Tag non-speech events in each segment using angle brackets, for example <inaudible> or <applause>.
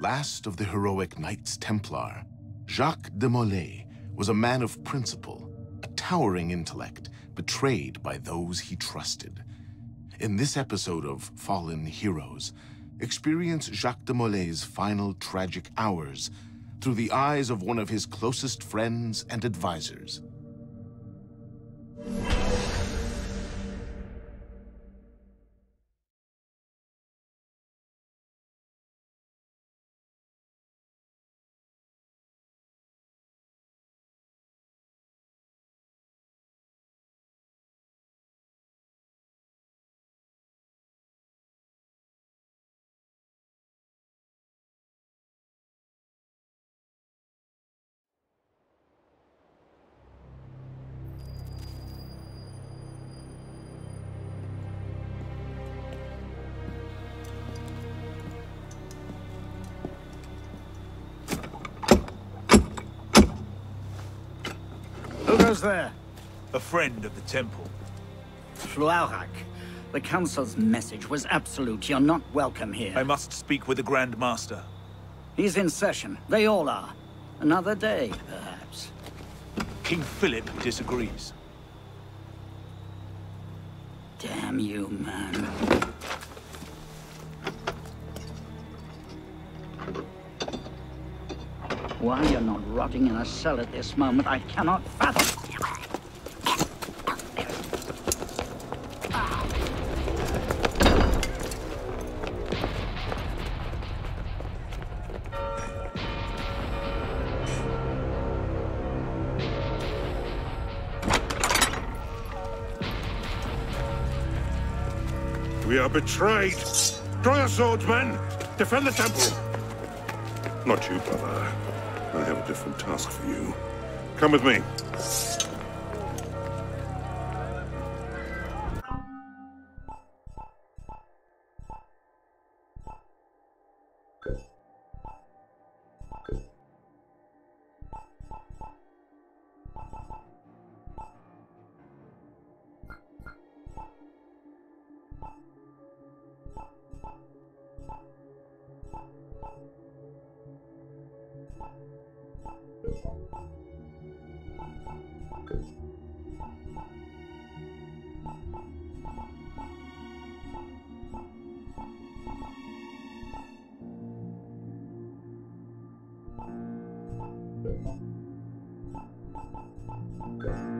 last of the heroic Knights Templar, Jacques de Molay was a man of principle, a towering intellect, betrayed by those he trusted. In this episode of Fallen Heroes, experience Jacques de Molay's final tragic hours through the eyes of one of his closest friends and advisors. Goes there? A friend of the temple. Fluarak. The Council's message was absolute. You're not welcome here. I must speak with the Grand Master. He's in session. They all are. Another day, perhaps. King Philip disagrees. Damn you, man. Why you're not rotting in a cell at this moment, I cannot fathom. Betrayed. Draw your swords, men. Defend the temple. Not you, brother. I have a different task for you. Come with me. Thank you.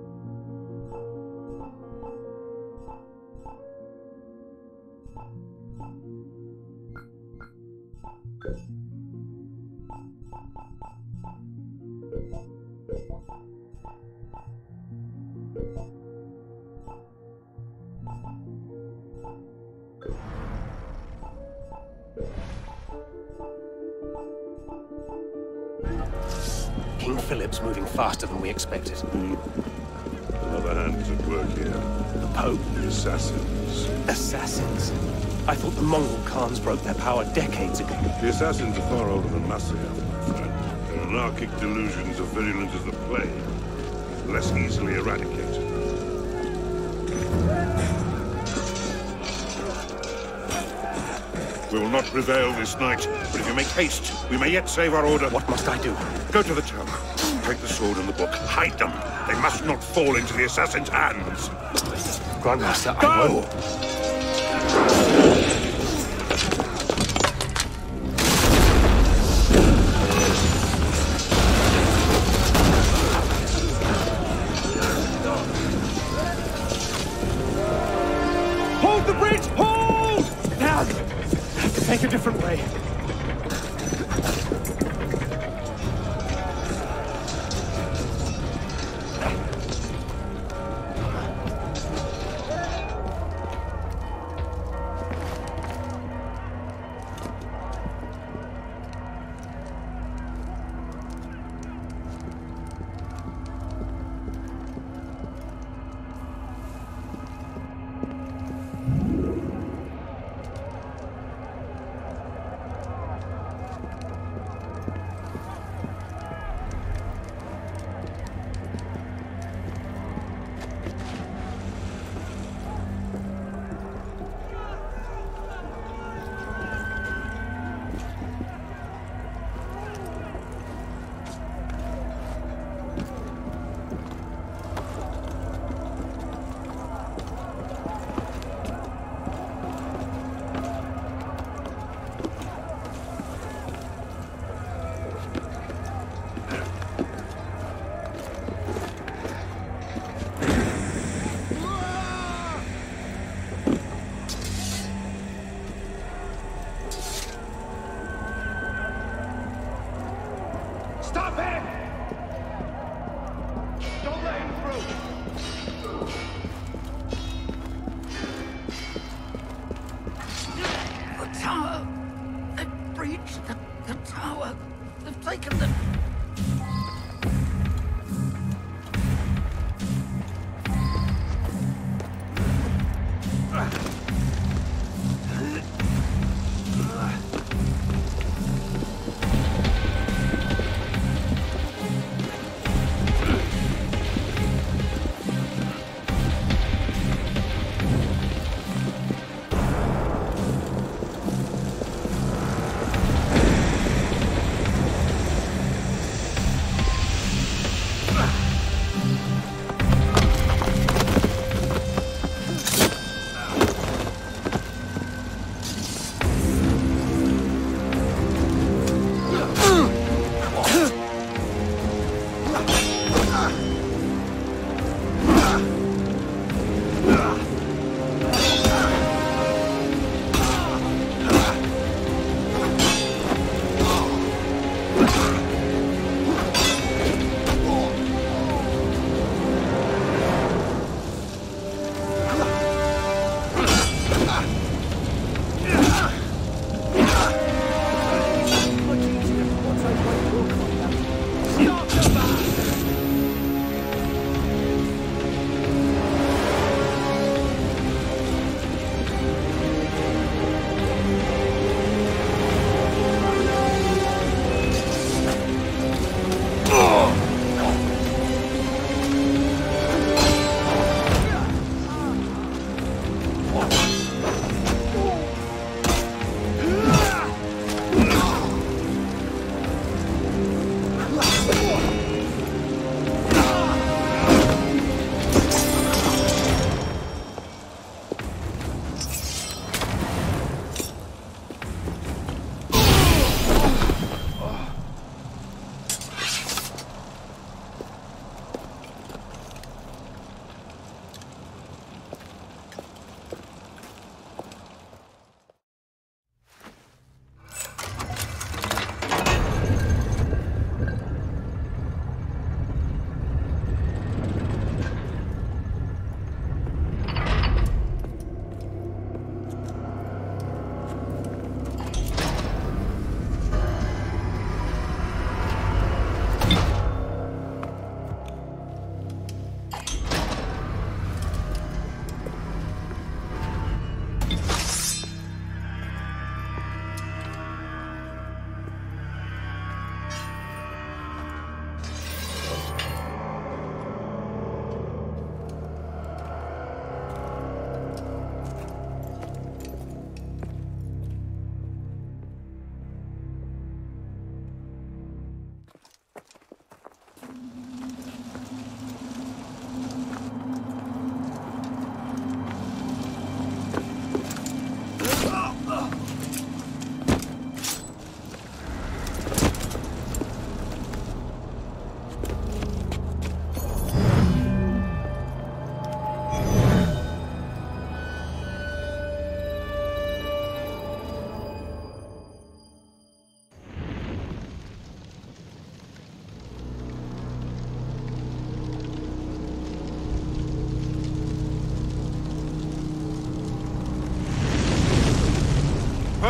King Philip's moving faster than we expected. Another hand is at work here. The Pope? The assassins. Assassins? I thought the Mongol Khans broke their power decades ago. The assassins are far older than Masyaf, my friend. Their anarchic delusions are virulent as the plague, less easily eradicated. We will not prevail this night, but if you make haste, we may yet save our order. What must I do? Go to the tower. Take the sword and the book. Hide them. They must not fall into the assassin's hands. Grandmaster, I Go! will.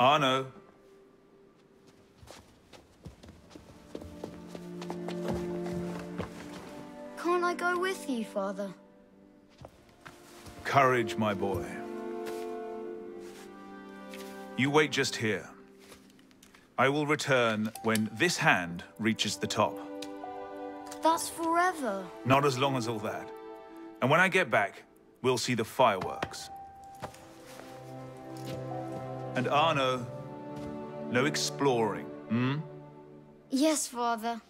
Ah, Arno, Can't I go with you, Father? courage, my boy. You wait just here. I will return when this hand reaches the top. That's forever. Not as long as all that. And when I get back, we'll see the fireworks. And Arno, no exploring, hmm? Yes, Father.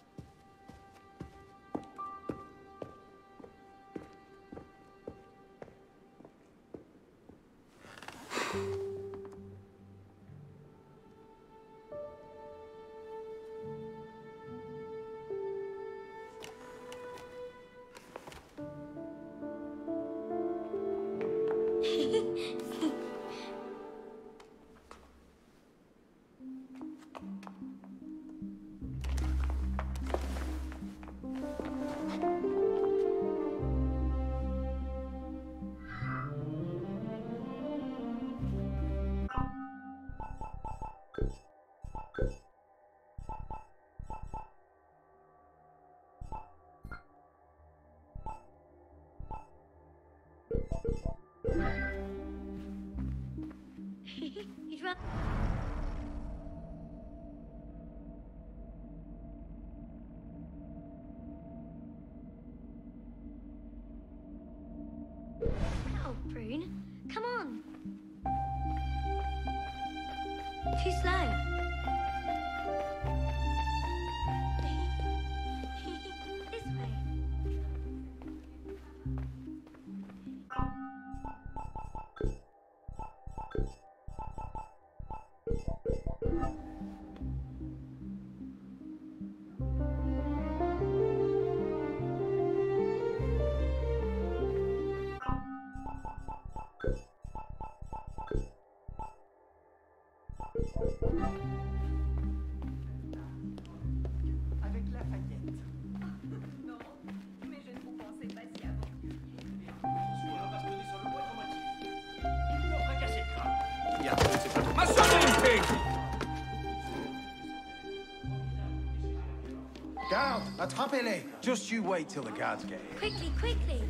Down, attrapez-les. Eh? Just you wait till the guards get here. Quickly, quickly.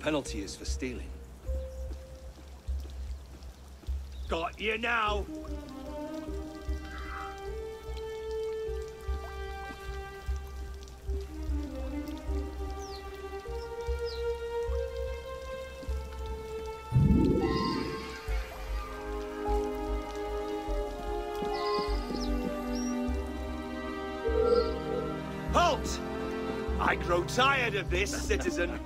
Penalty is for stealing? Got you now! Halt! I grow tired of this, citizen.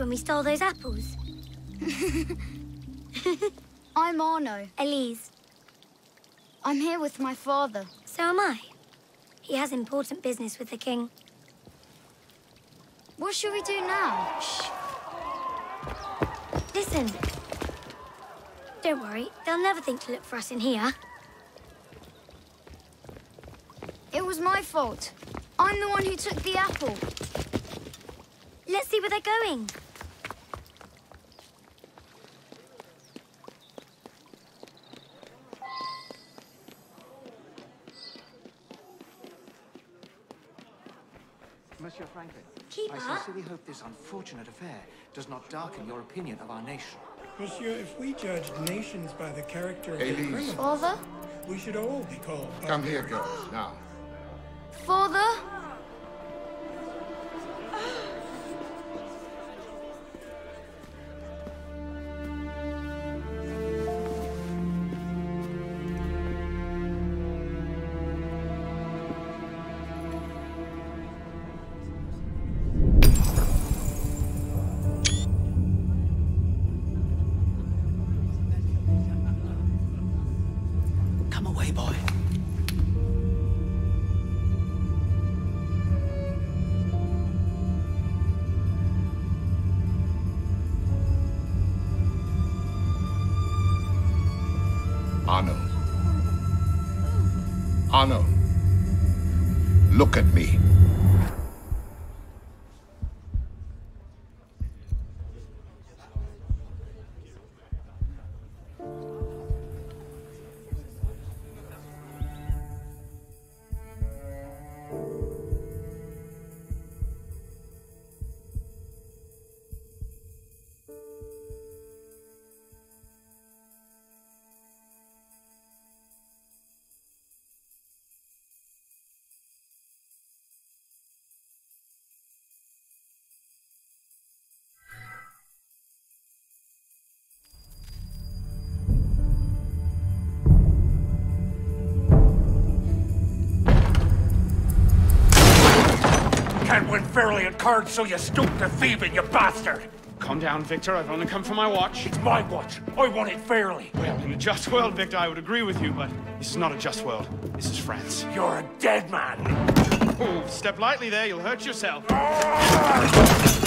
When we stole those apples? <laughs> I'm Arno. Elise. I'm here with my father. So am I. He has important business with the king. What should we do now? Shh. Listen. Don't worry, they'll never think to look for us in here. It was my fault. I'm the one who took the apple. Let's see where they're going. Monsieur Franklin, Keeper? I sincerely hope this unfortunate affair does not darken your opinion of our nation. Monsieur, if we judged nations by the character of Elise. their criminals, Father? we should all be called. Come here, girls, now. Father? Win fairly at cards, so you stoop to thieving, you bastard! Calm down, Victor. I've only come for my watch. It's my watch. I want it fairly. Well, in a just world, Victor, I would agree with you, but this is not a just world. This is France. You're a dead man. Oh, step lightly there. You'll hurt yourself. Ah!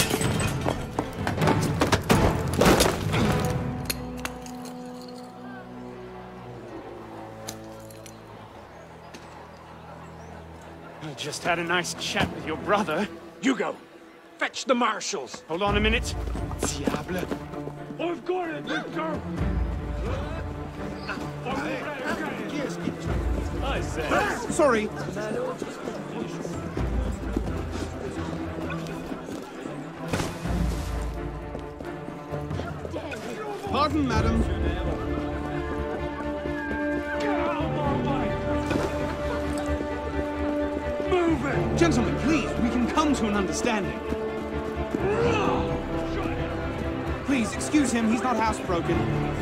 Just had a nice chat with your brother. You go. Fetch the marshals. Hold on a minute. Diable. I've got it, Victor! I say. Sorry. Pardon, madam. Gentlemen, please, we can come to an understanding. Please, excuse him, he's not housebroken.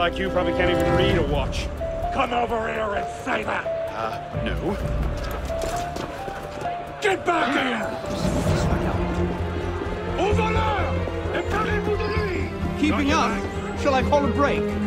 Like you probably can't even read or watch. Come over here and say that! Uh, no. Get back here! Over there! Et parlez-vous de! Keeping up? Shall I call a break?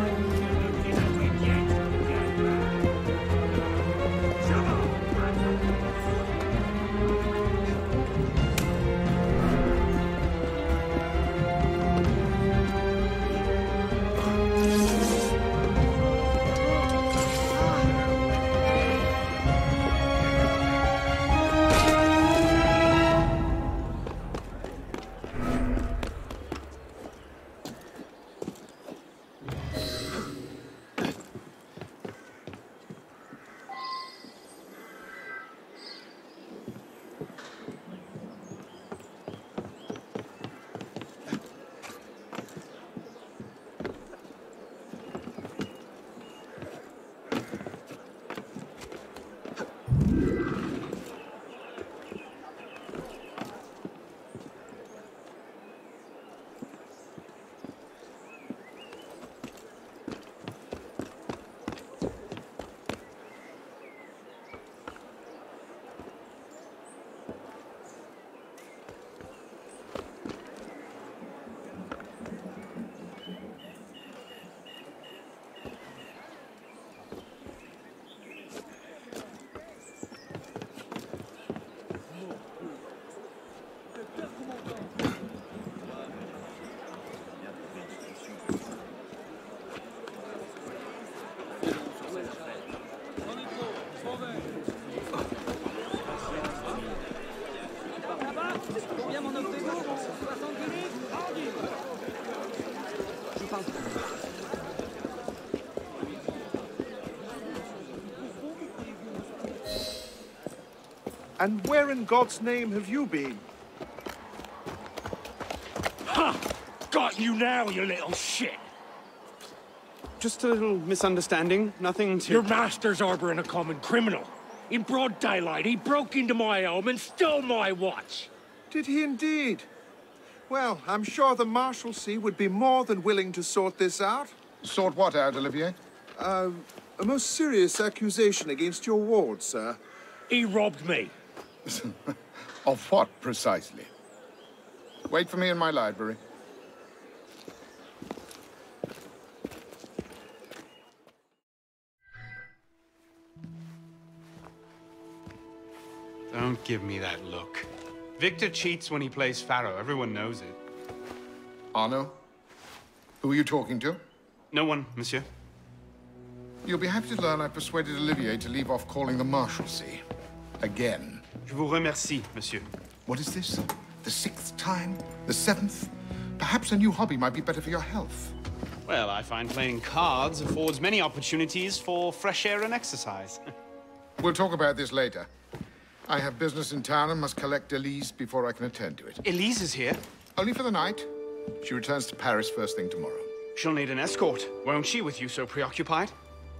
And where in God's name have you been? Ha! Got you now, you little shit! Just a little misunderstanding. Nothing to... Your master's harboring a common criminal. In broad daylight, he broke into my home and stole my watch. Did he indeed? Well, I'm sure the Maréchaussée would be more than willing to sort this out. Sort what out, Olivier? Uh, a most serious accusation against your ward, sir. He robbed me. <laughs> of what, precisely? Wait for me in my library. Don't give me that look. Victor cheats when he plays Pharaoh. Everyone knows it. Arno? Who are you talking to? No one, monsieur. You'll be happy to learn I persuaded Olivier to leave off calling the Maréchaussée. Again. Je vous remercie, monsieur. What is this? The sixth time? The seventh? Perhaps a new hobby might be better for your health. Well, I find playing cards affords many opportunities for fresh air and exercise. <laughs> we'll talk about this later. I have business in town and must collect Elise before I can attend to it. Elise is here? Only for the night. She returns to Paris first thing tomorrow. She'll need an escort, won't she, with you so preoccupied?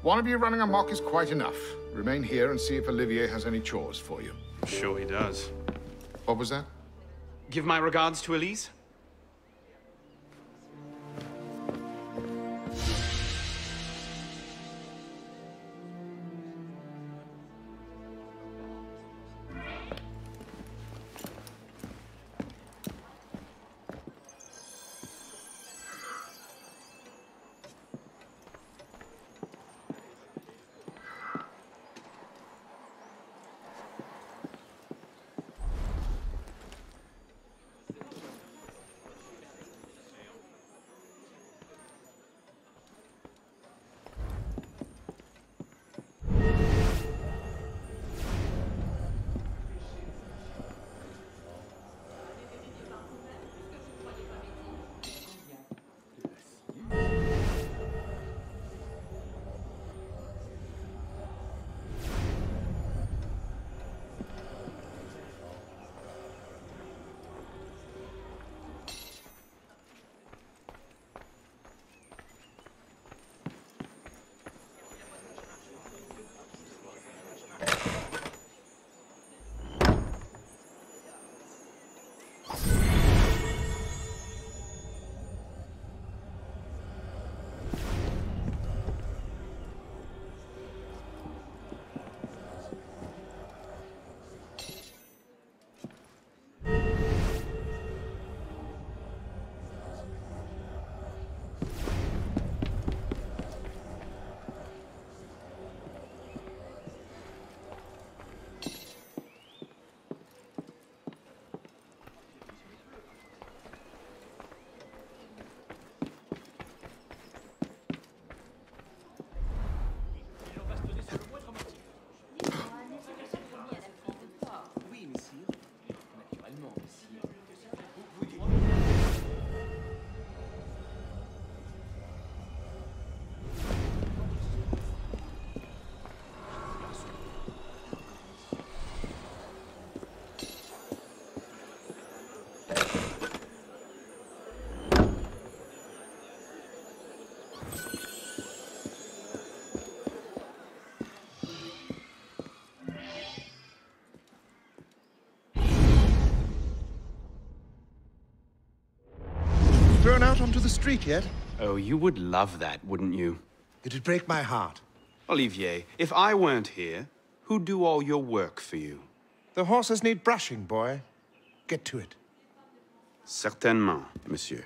One of you running amok is quite enough. Remain here and see if Olivier has any chores for you. Sure he does. What was that? Give my regards to Elise. Street yet? Oh, you would love that, wouldn't you? It'd break my heart. Olivier, if I weren't here, who'd do all your work for you? The horses need brushing, boy. Get to it. Certainement, monsieur.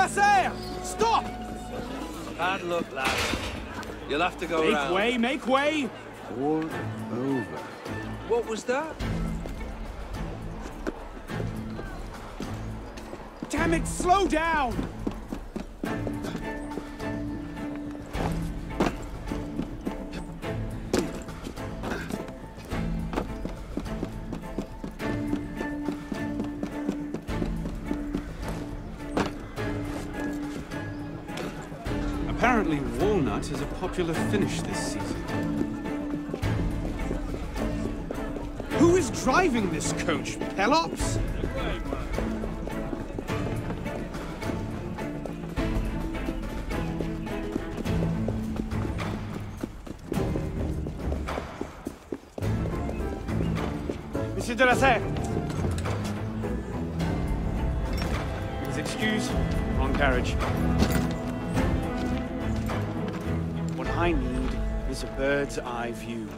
Monsieur de la Serre! Stop! Bad luck, lad. You'll have to go Make around. way, make way! War over. What was that? Damn it, slow down! Walnut is a popular finish this season. Who is driving this coach? Pelops? Monsieur de la Serre! Eye view.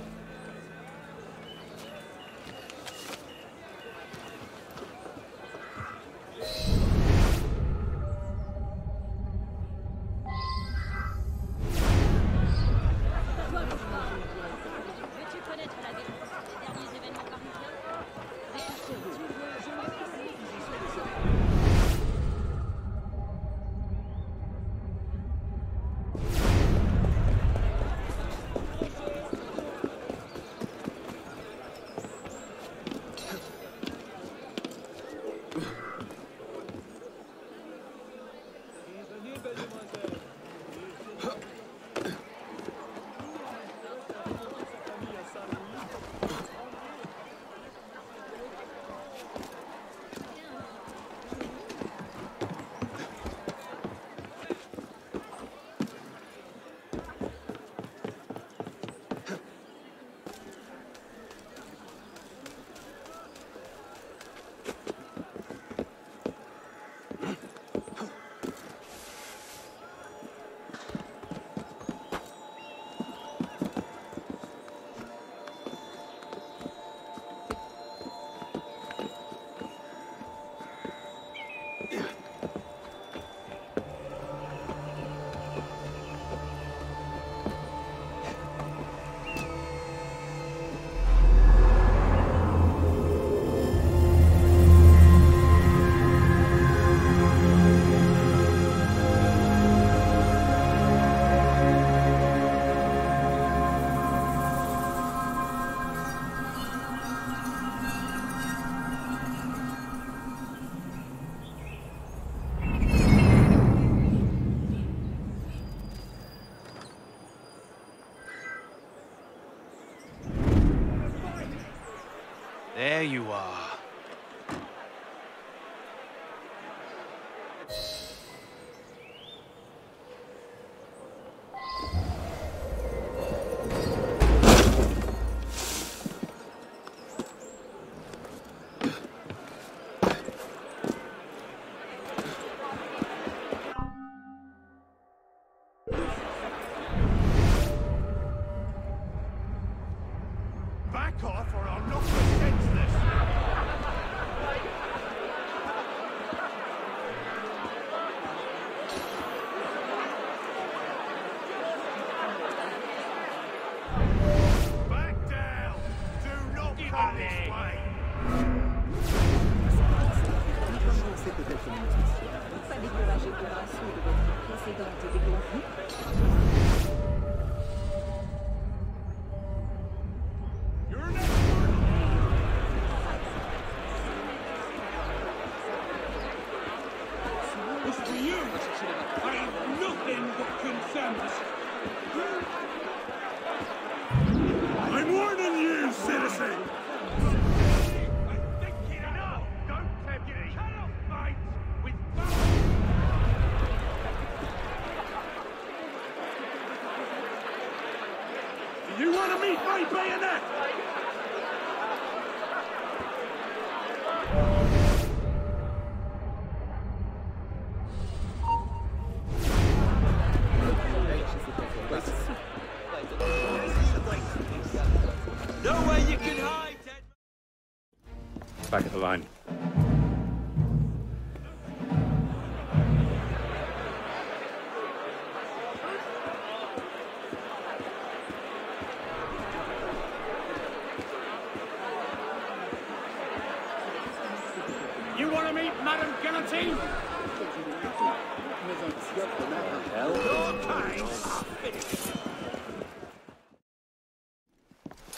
Madam Guillotine!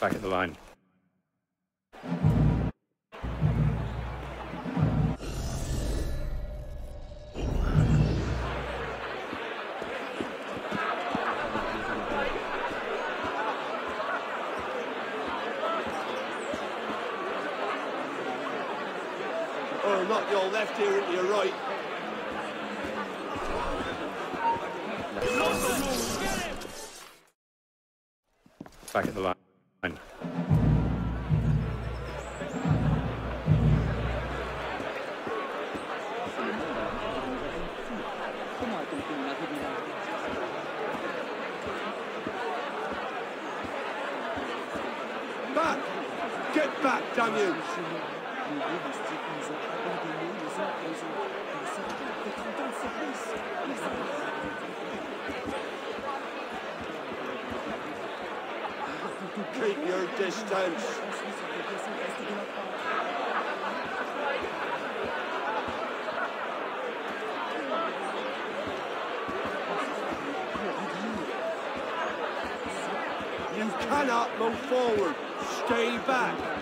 Back at the line. forward, stay back.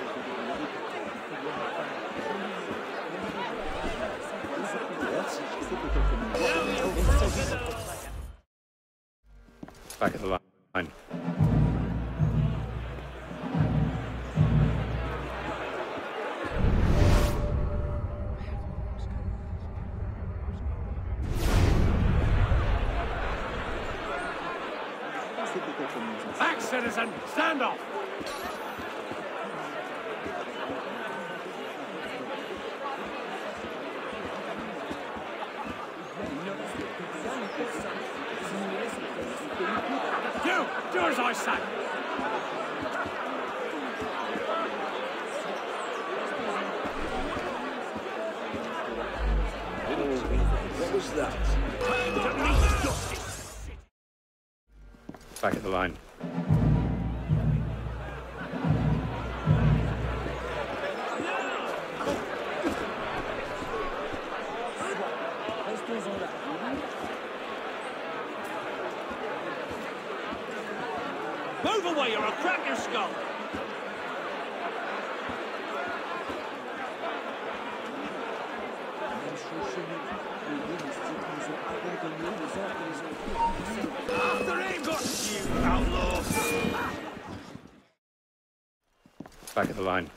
Back at the line.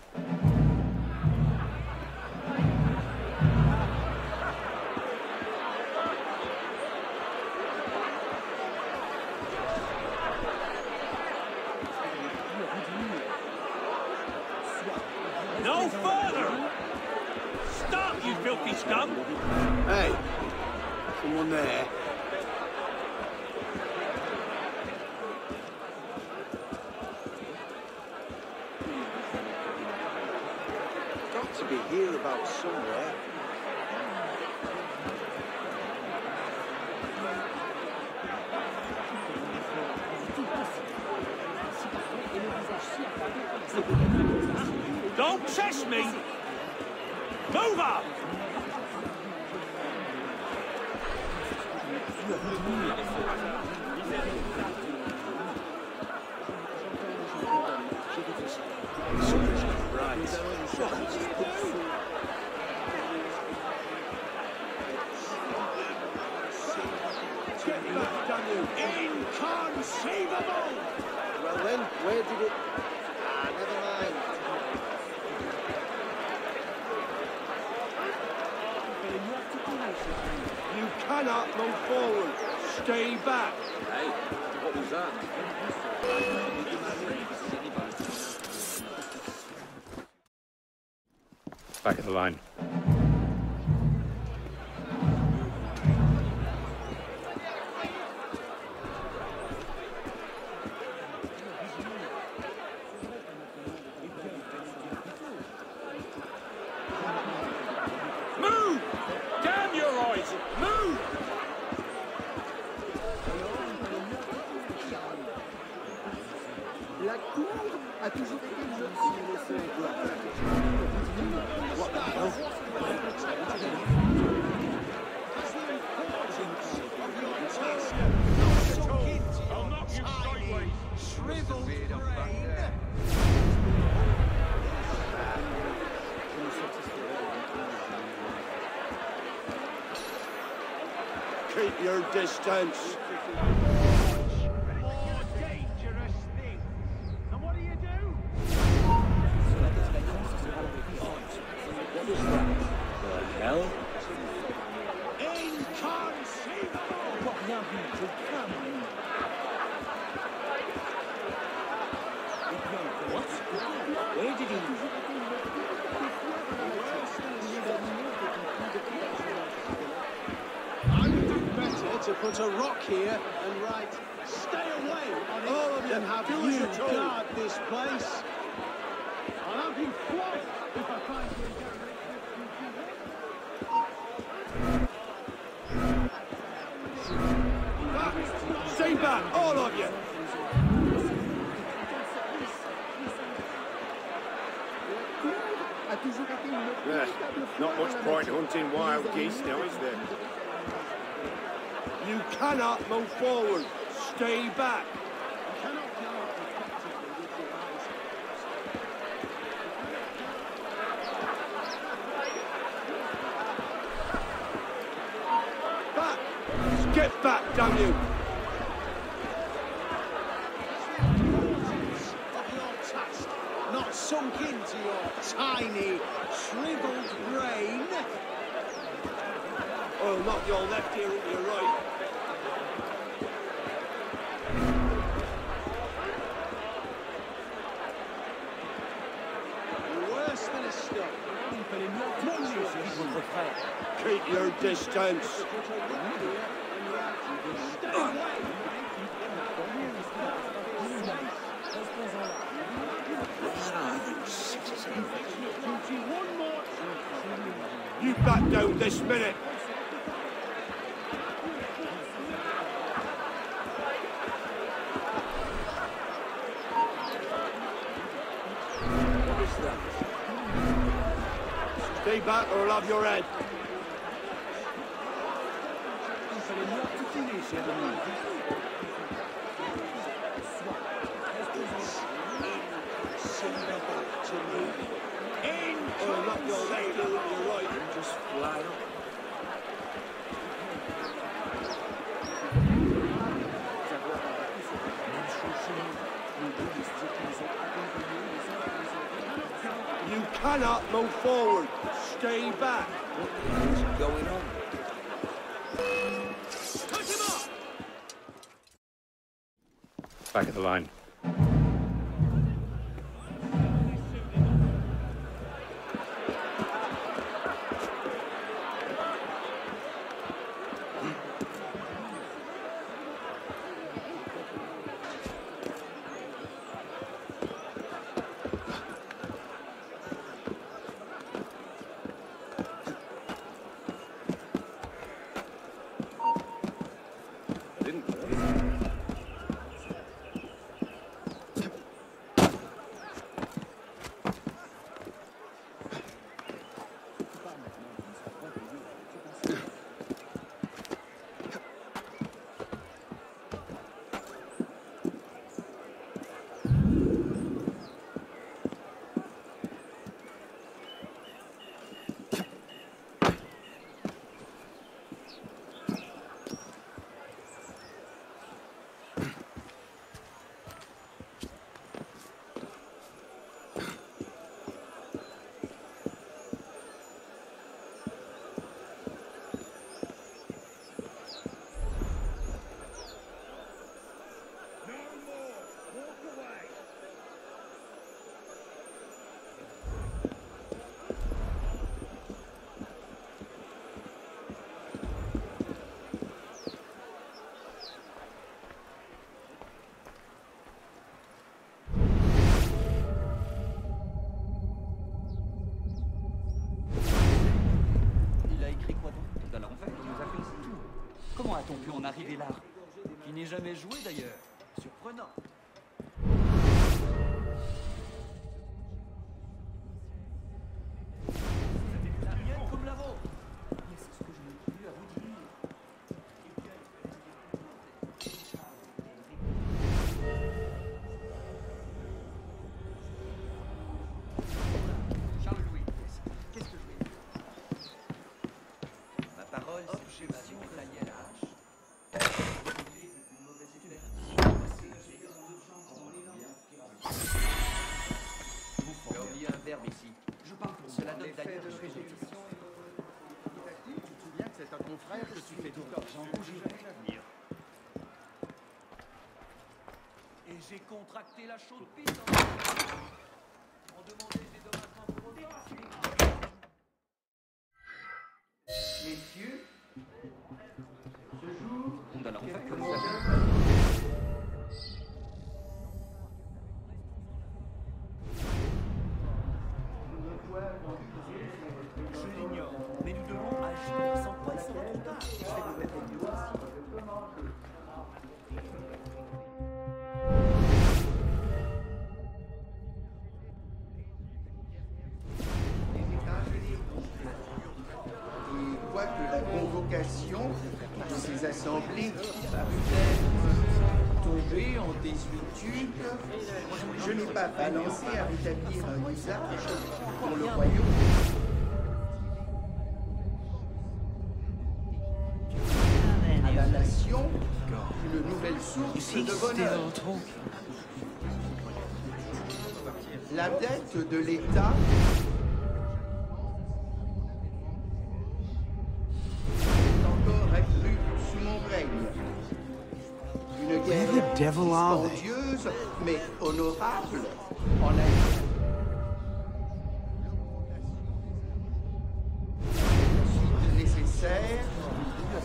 allein. distance. but a rock here and right. Stay away, all of you, have you guard this place. I'll have you flogged if I find you again. Stay back, all of you! Yeah, not much point hunting wild geese now, is there? You cannot move forward. Stay back. bat or I'll have your head. Comment a-t-on pu en arriver là? Qui n'est jamais joué d'ailleurs. Et j'ai contracté la chaude piste. Convocation de ces assemblées parut tombée en désuétude, je n'ai pas balancé à rétablir un usage pour le royaume. À la nation, une nouvelle source de bonheur. La dette de l'État odieuse, mais honorable. On a...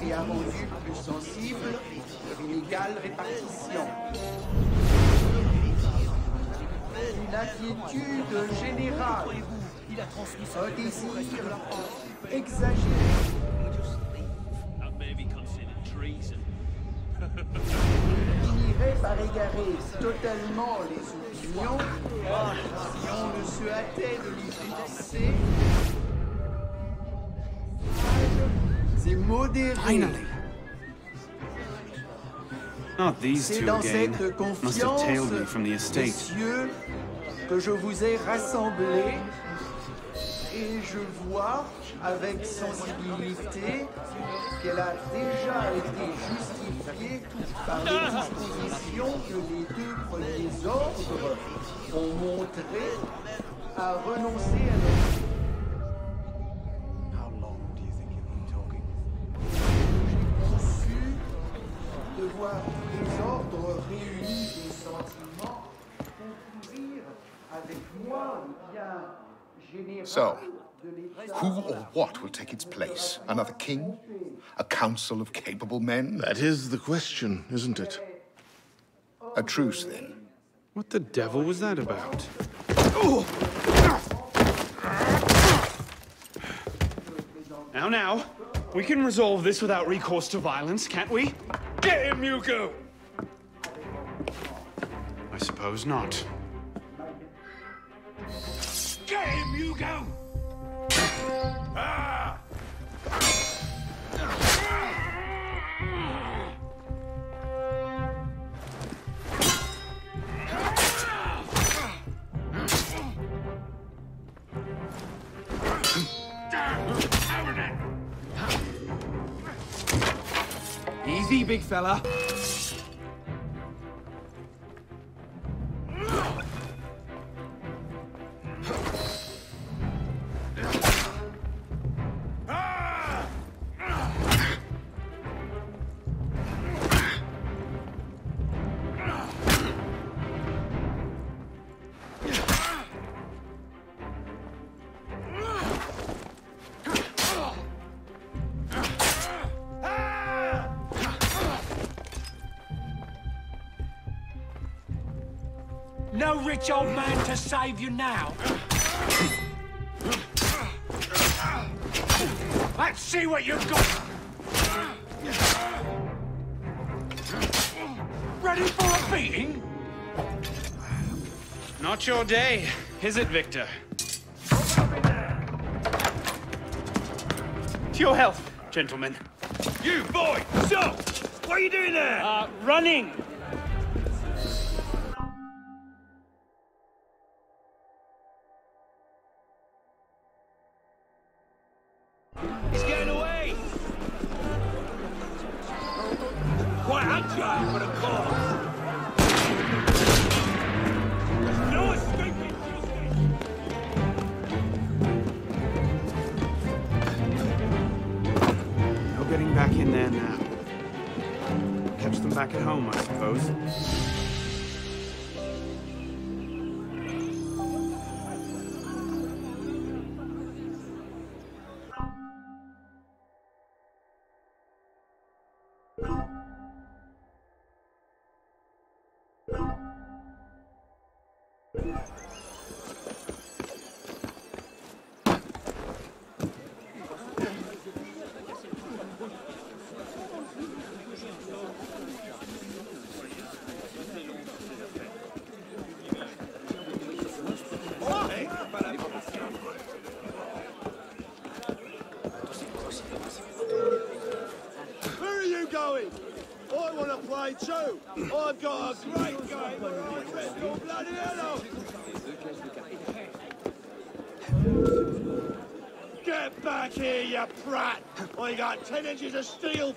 et a rendu plus sensible égale répartition. Une inquiétude générale, un désir exagéré. Totalement les opinions si on ne se hâtait de les fixer c'est modéré. Finally. Not these C'est two dans again. cette confiance, me from the estate. messieurs, que je vous ai rassemblés et je vois avec sensibilité qu'elle a déjà été justifiée par les dispositions que les deux premiers ordres ont montré à renoncer à leur J'ai conçu de voir tous les ordres réunis des sentiments concourir avec moi bien général So. Who or what will take its place? Another king? A council of capable men? That is the question, isn't it? A truce, then. What the devil was that about? Now, now, we can resolve this without recourse to violence, can't we? Get him, Hugo! I suppose not. Get him, Hugo! Easy, big fella. Rich old man to save you now. Let's see what you've got. ready for a beating? Not your day, is it, Victor? To your health, gentlemen. You, boy! So, what are you doing there? Uh, running! I got ten inches of steel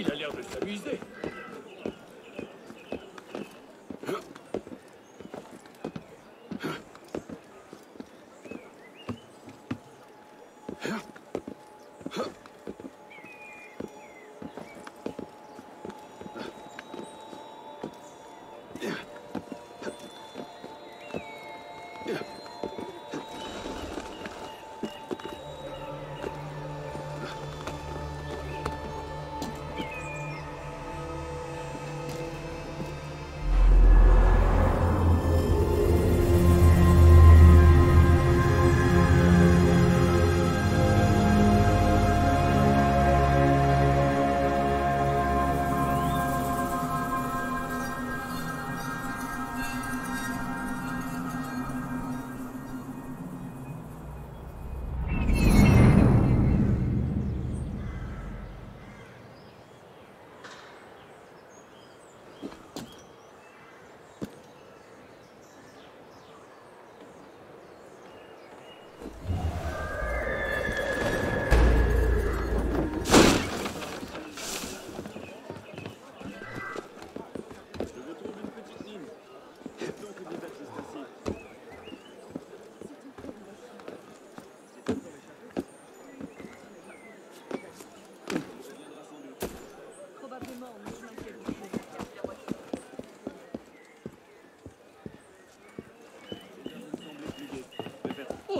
Il a l'air de s'amuser.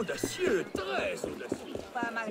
Audacieux, très audacieux. Pas mal,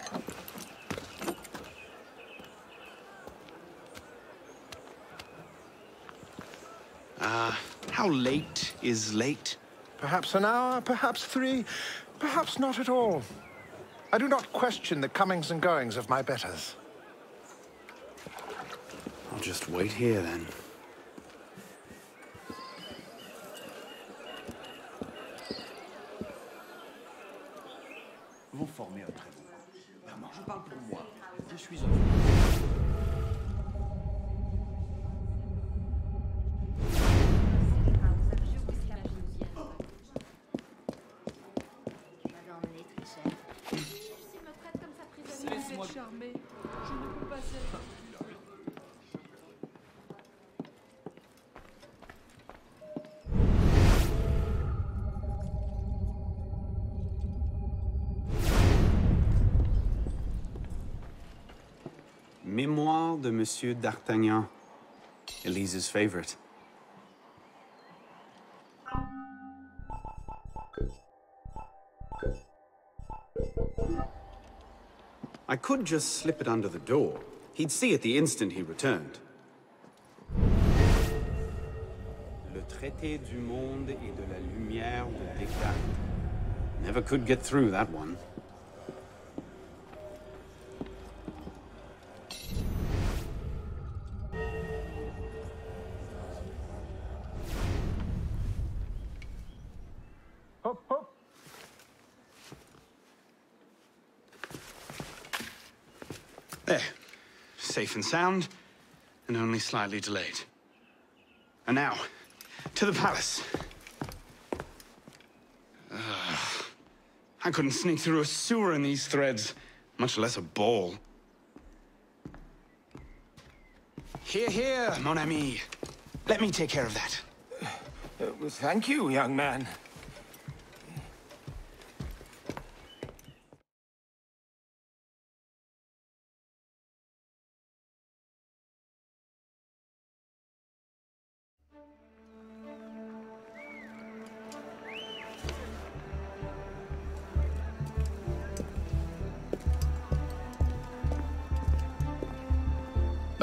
How late is late? Perhaps an hour, perhaps three, perhaps not at all. I do not question the comings and goings of my betters. I'll just wait here, then. De Monsieur d'Artagnan. Elise's favorite. I could just slip it under the door. He'd see it the instant he returned. Le traité du monde et de la lumière de Descartes. Never could get through that one. Sound, and only slightly delayed. And now, to the palace. Ugh. I couldn't sneak through a sewer in these threads, much less a ball. Here, here, mon ami. Let me take care of that. Uh, thank you, young man.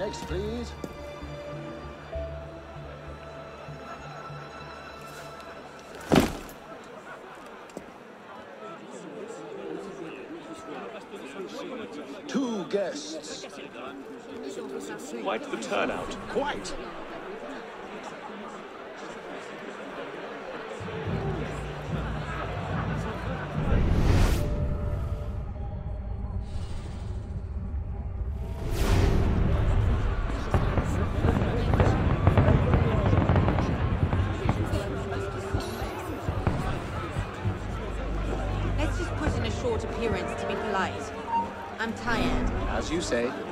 Next, please. Two guests. Quite the turnout. Quite. Say.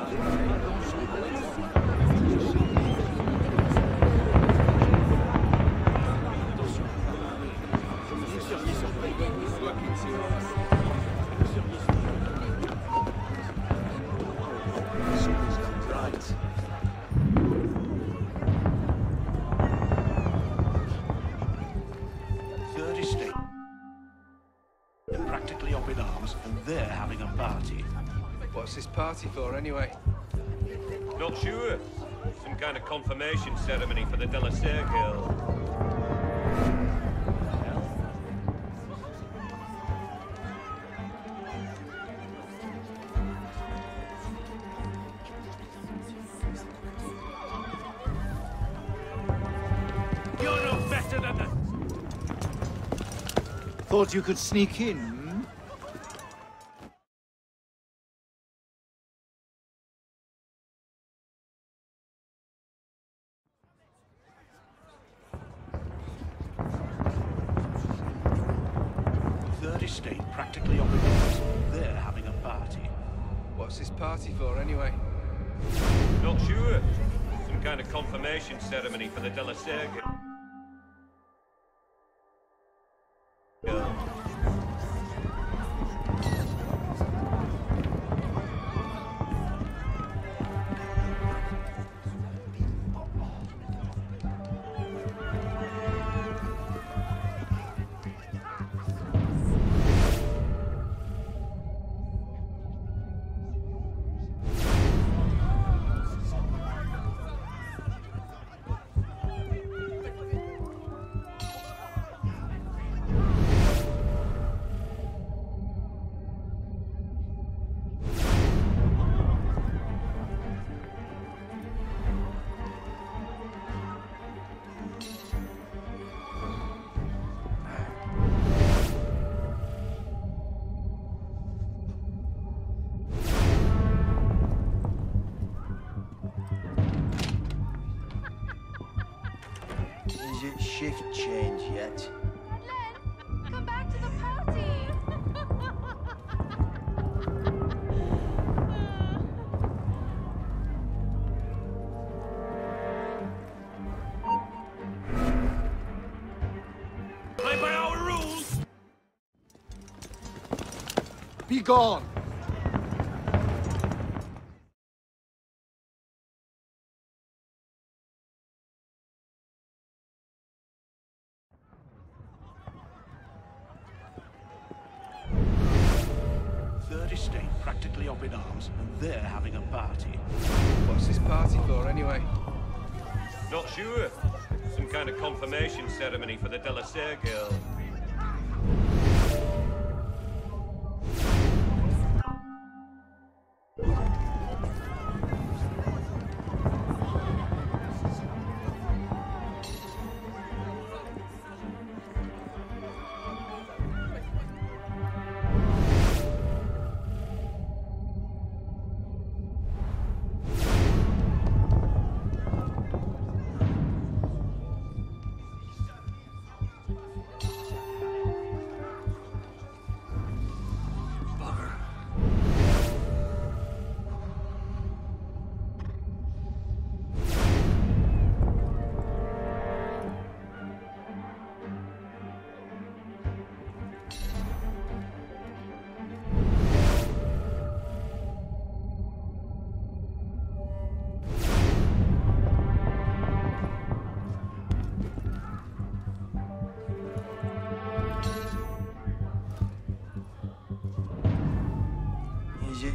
For, anyway? Not sure. Some kind of confirmation ceremony for the de la Serre girl. You're no better than the... Thought you could sneak in, Be gone!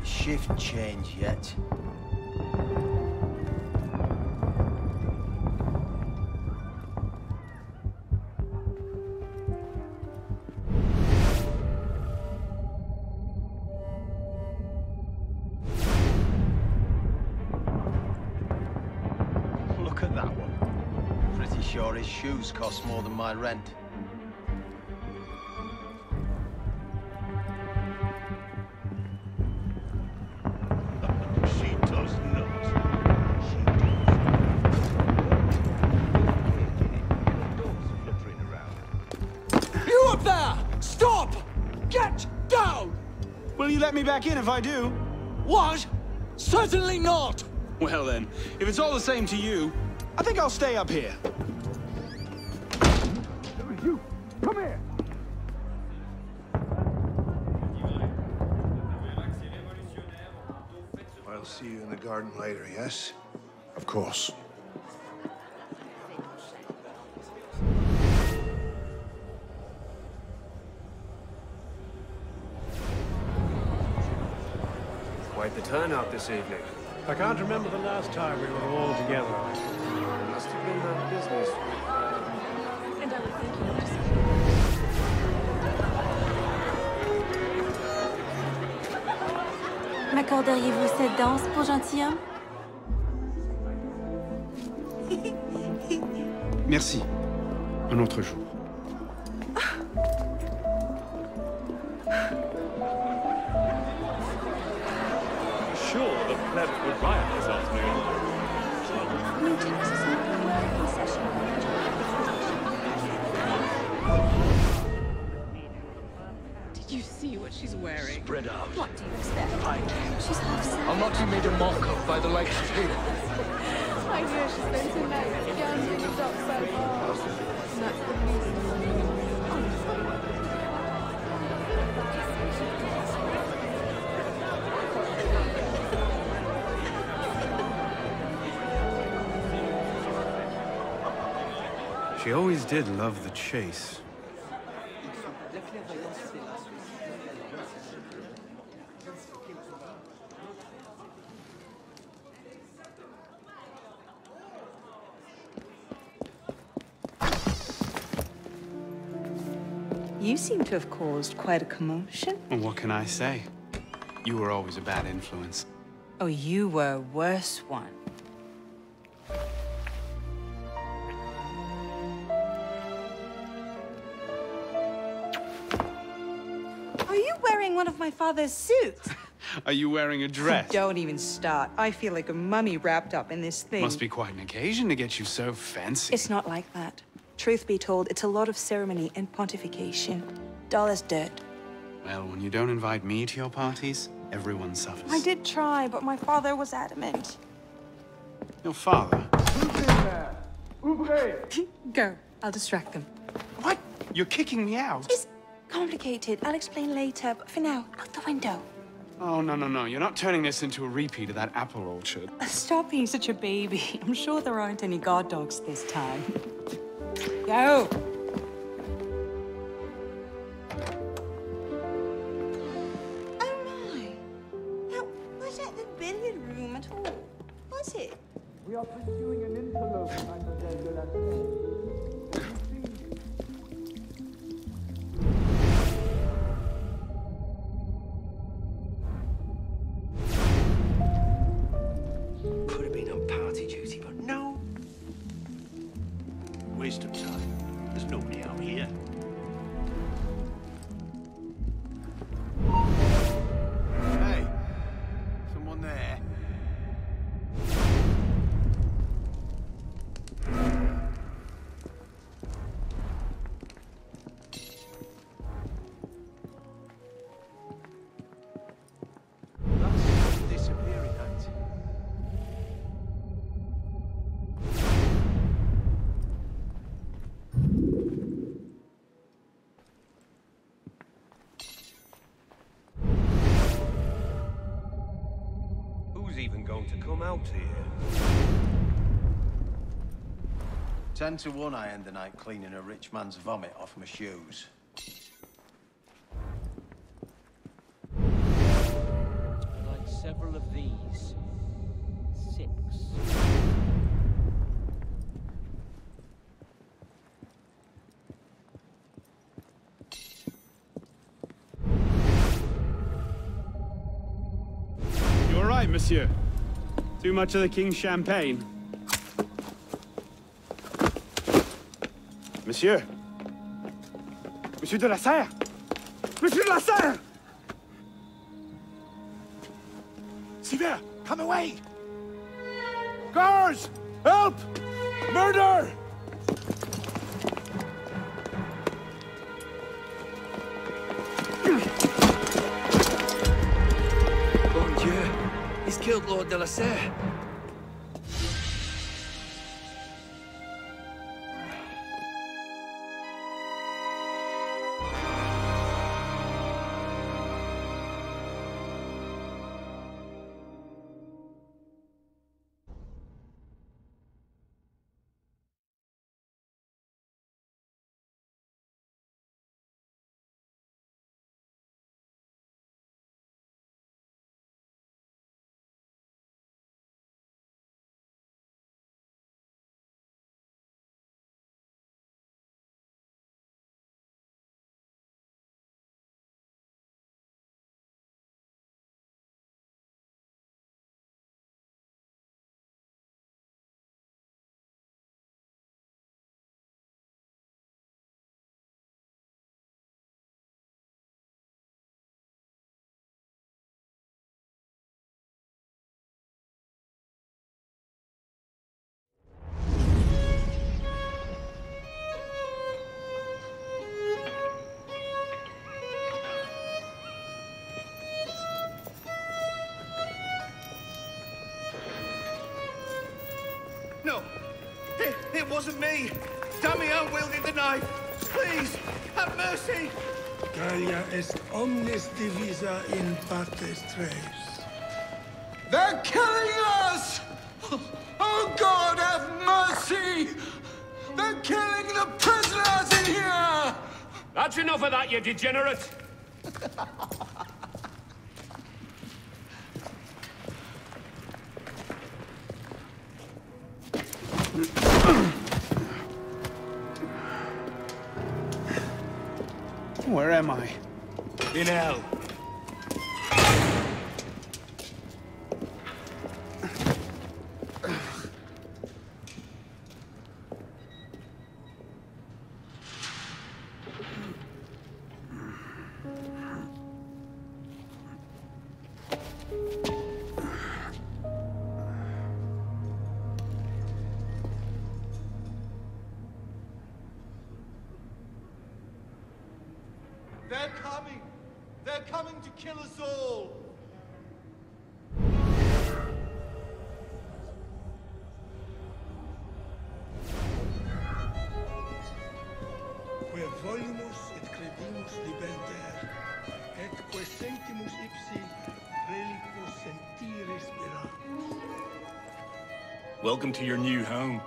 Shift change yet? Look at that one. Pretty sure his shoes cost more than my rent. Me back in if I do? What? Certainly not! Well then, if it's all the same to you, I think I'll stay up here. Quite the turnout this evening. I can't remember the last time we were all together. It must have been that business with, um... And I. M'accorderiez-vous cette danse pour gentilhomme? Merci. Un autre jour. Would riot this afternoon. New taxes concession. Did you see what she's wearing? Spread out. What do you expect? High tails. She's half I'll not be made a mock of by the likes of you. I know she spent her night gambling it up so far. And that's the least. She always did love the chase. You seem to have caused quite a commotion. Well, what can I say? You were always a bad influence. Oh, you were a worse one. One of my father's suits? <laughs> Are you wearing a dress? <laughs> Don't even start. I feel like a mummy wrapped up in this thing. Must be quite an occasion to get you so fancy. It's not like that. Truth be told, it's a lot of ceremony and pontification. Dull as dirt. Well, when you don't invite me to your parties, everyone suffers. I did try, but my father was adamant. Your father? <laughs> Go. I'll distract them. What? You're kicking me out? It's complicated. I'll explain later, but for now, out the window. Oh, no, no, no. You're not turning this into a repeat of that apple orchard. Uh, stop being such a baby. <laughs> I'm sure there aren't any guard dogs this time. <laughs> Go! Oh my! That wasn't the billiard room at all, was it? We are pursuing an interlope, Mademoiselle de la Who's to come out here? Ten to one I end the night cleaning a rich man's vomit off my shoes. Like several of these. Six. You all right, monsieur? Too much of the king's champagne? Monsieur? Monsieur de la Serre? Monsieur de la Serre! Sivert, come away! Guards! Help! Murder! Lord de la Serre. Wasn't me. Damian wielded the knife. Please, have mercy. Gallia est omnis divisa in partes tres. They're killing us! Oh God, have mercy! They're killing the prisoners in here! That's enough of that, you degenerate! <laughs> Welcome to your new home.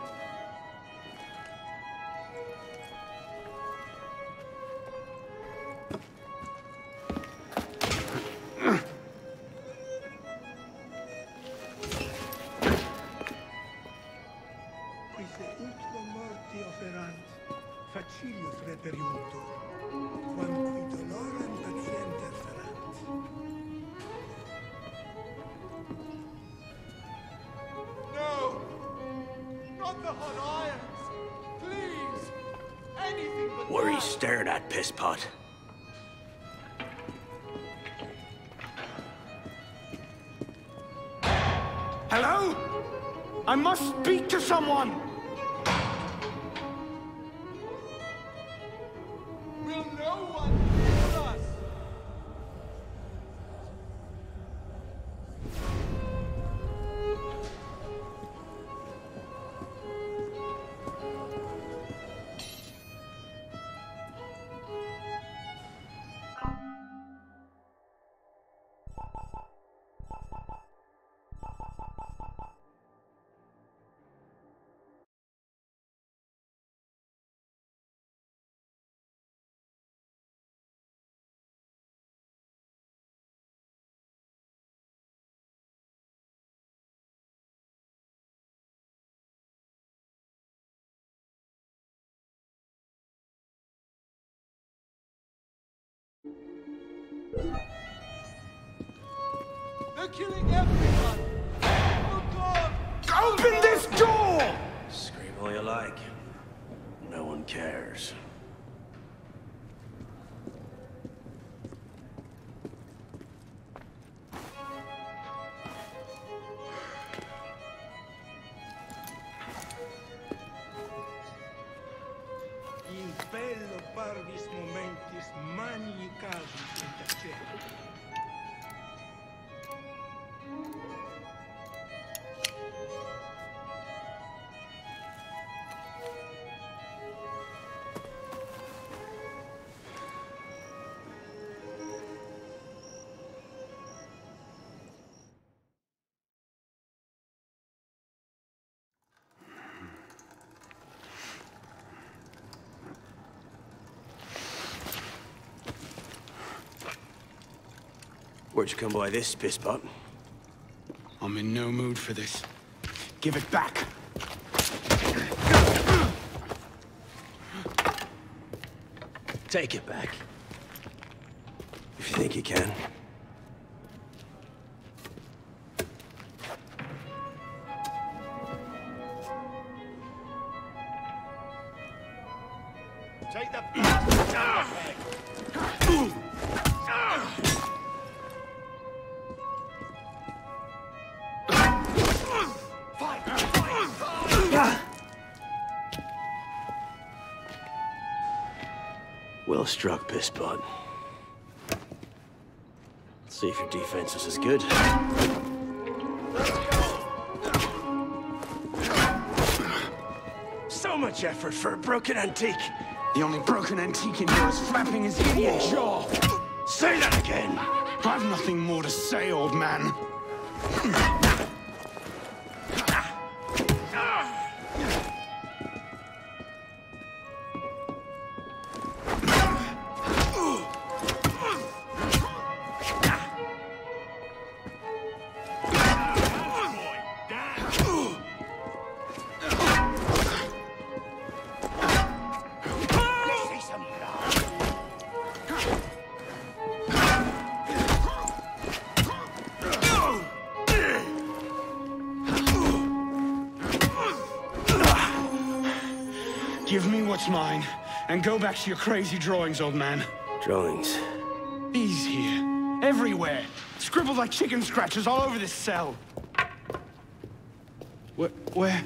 I must speak to someone! They're killing everyone! Oh God! Open this door! Scream all you like. No one cares. You come by this, pisspot? I'm in no mood for this. Give it back. Take it back. If you think you can. Well struck, pisspot. See if your defense is as good. So much effort for a broken antique. The only broken antique in here is flapping his idiot jaw. Say that again. I've nothing more to say, old man. Give mine, and go back to your crazy drawings, old man. Drawings. These here. Everywhere. Scribbled like chicken scratches all over this cell. Where? Where?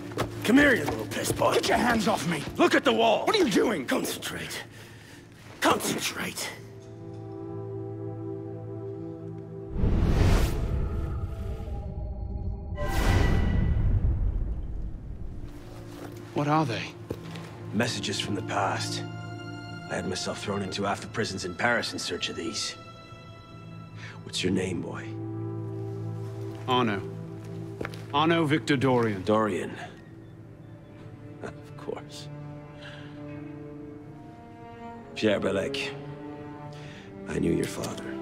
Come here, you little piss boy. Get your hands off me! Look at the wall. What are you doing? Concentrate. Concentrate. What are they? Messages from the past. I had myself thrown into half the prisons in Paris in search of these. What's your name, boy? Arno. Arno Victor Dorian. Dorian. <laughs> of course. Pierre Belec. I knew your father.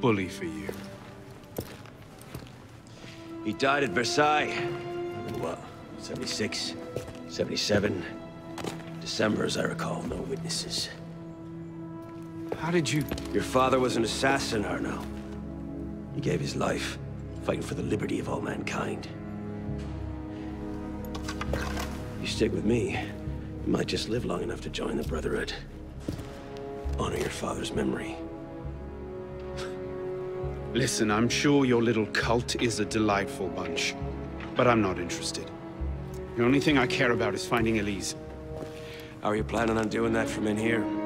Bully for you. He died at Versailles. What? 76? 77? December, as I recall, no witnesses. How did you... Your father was an assassin, Arno. He gave his life, fighting for the liberty of all mankind. You stick with me, you might just live long enough to join the Brotherhood. Honor your father's memory. Listen, I'm sure your little cult is a delightful bunch, but I'm not interested. The only thing I care about is finding Elise. How are you planning on doing that from in here?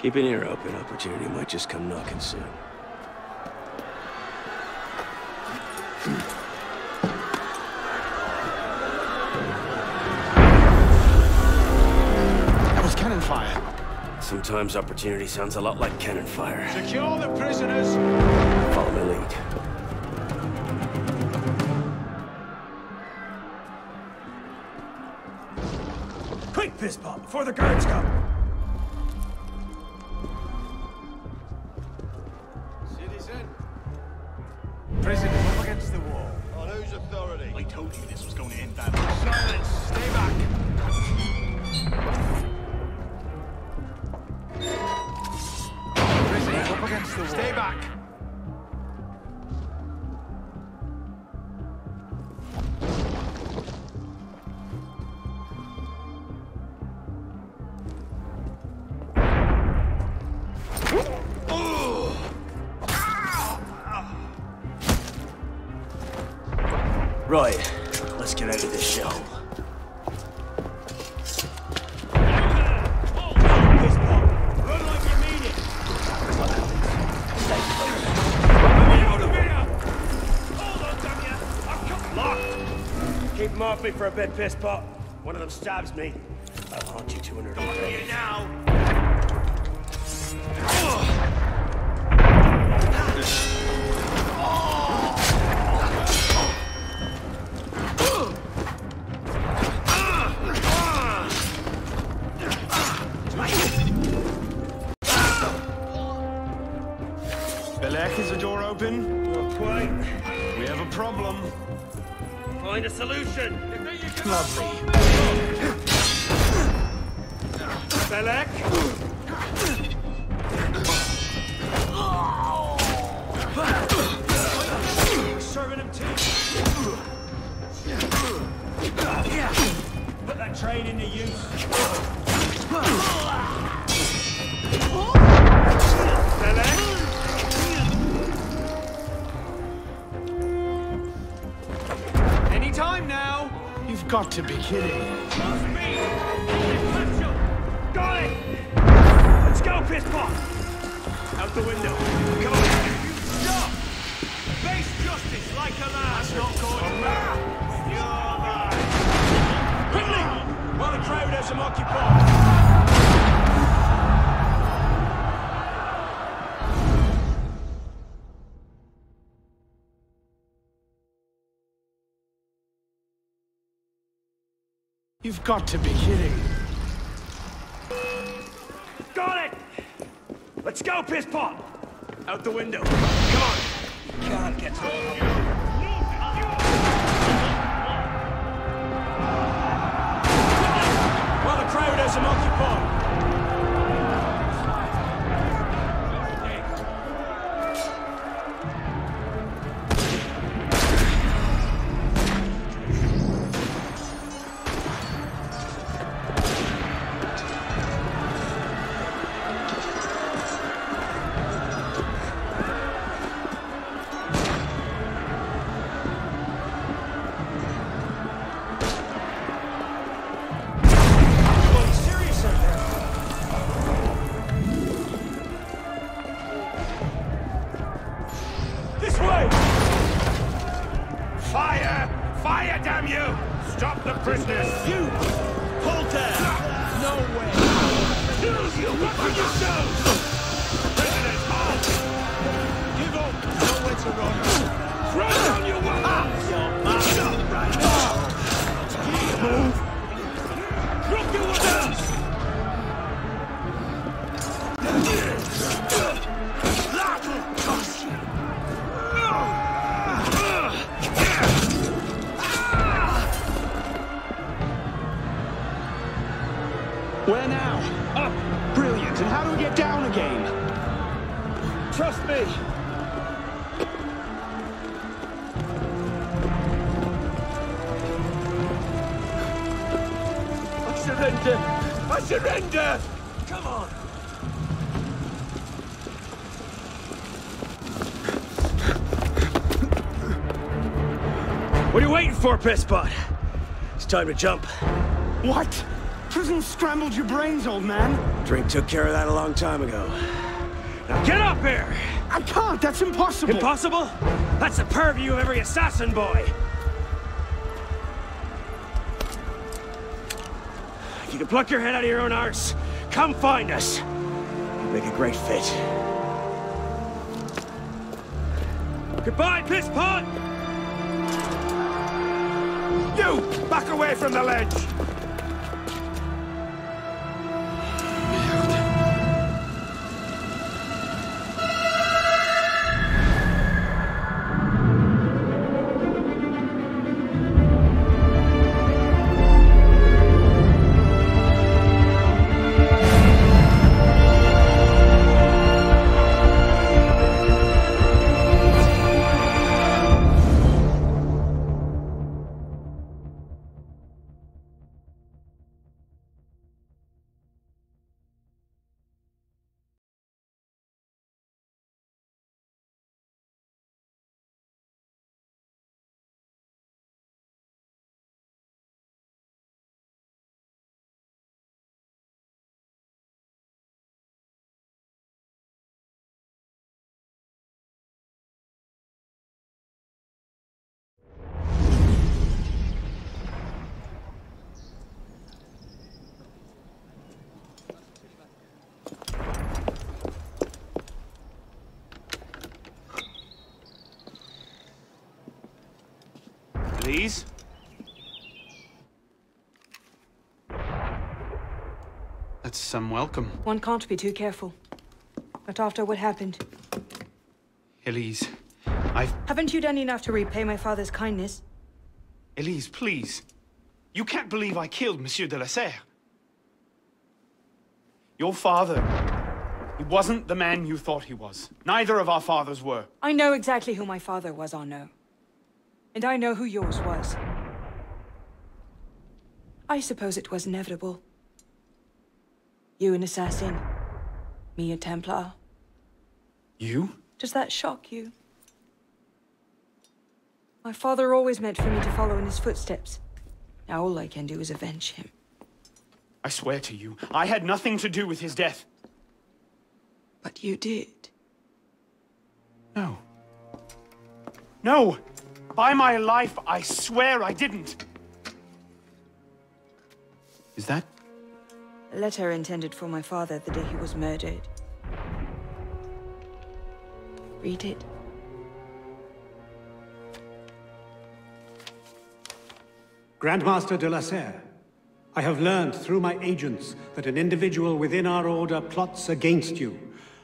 Keep an ear open. Opportunity might just come knocking soon. That was cannon fire. Sometimes opportunity sounds a lot like cannon fire. Secure the prisoners! Follow my lead. Quick, piss paw, before the guards come! Me for a bit, piss paw. One of them stabs me. Got to be kidding. Got it! Let's go, piss pot! Out the window. Come on. Can't get through. While the crowd has him occupied. What are you waiting for, pisspot? It's time to jump. What? Prison scrambled your brains, old man. Drink took care of that a long time ago. Now get up here! I can't. That's impossible. Impossible? That's the purview of every assassin boy. You can pluck your head out of your own arse. Come find us. You Make a great fit. Goodbye, piss pot! Back away from the ledge! Please? That's some welcome. One can't be too careful. But after what happened, Elise, I've... haven't you done enough to repay my father's kindness? Elise, please. You can't believe I killed Monsieur de la Serre. Your father. He wasn't the man you thought he was. Neither of our fathers were. I know exactly who my father was, Arno. And I know who yours was. I suppose it was inevitable. You an assassin, me a Templar. You? Does that shock you? My father always meant for me to follow in his footsteps. Now all I can do is avenge him. I swear to you, I had nothing to do with his death. But you did. No. No! By my life, I swear I didn't. Is that? A letter intended for my father the day he was murdered. Read it. Grandmaster de la Serre, I have learned through my agents that an individual within our order plots against you.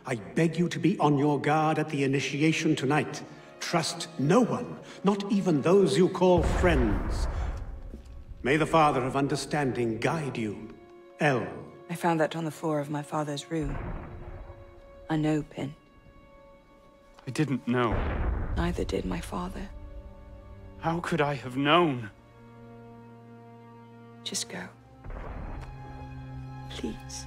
I beg you to be on your guard at the initiation tonight. Trust no one, not even those you call friends. May the Father of Understanding guide you. L. I found that on the floor of my father's room. Unopened. I didn't know. Neither did my father. How could I have known? Just go. Please.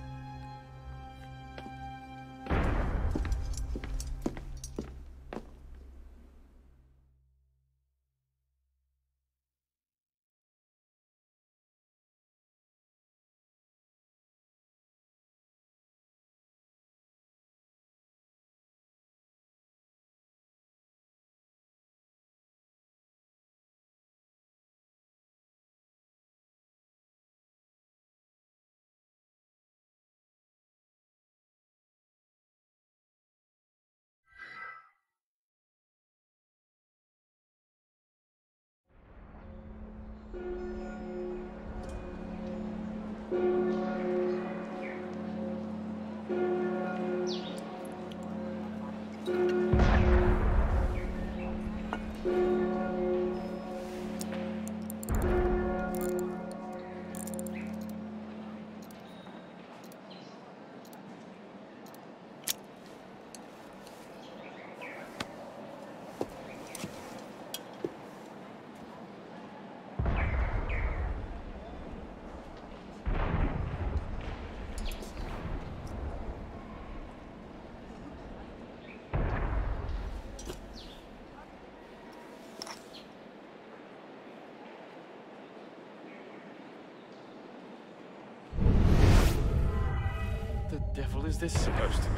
Is this supposed to mean?